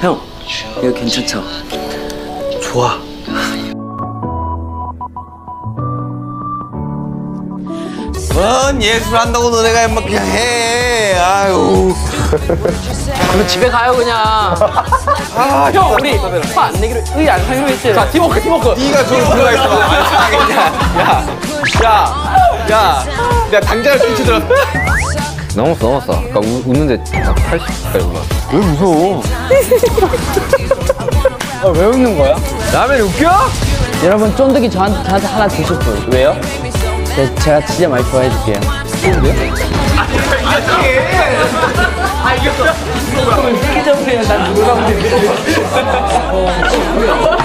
형, 이거 괜찮죠? 좋아. 뭔 예술 한다고 너네가 막 그냥 해. 아유. 그럼 집에 가요 그냥. 아, 형 우리 화 안 내기로 의의 안 하기로 했지. 자 팀워크 팀워크. 네가 저기 들어가 있어. 안 하겠냐. 야, 야, 야. 내가 당장을 pin치 들었어. 넘었어 넘었어 아까 우, 웃는데 80까지 올왜 무서워? 아, 왜 웃는 거야? 라면 웃겨? 여러분 쫀득이 저한, 저한테 하나 주셨어요. 왜요? 네, 제가 진짜 많이 좋아해줄게요. 쫀득이요? 아, 이게! 아, 이거.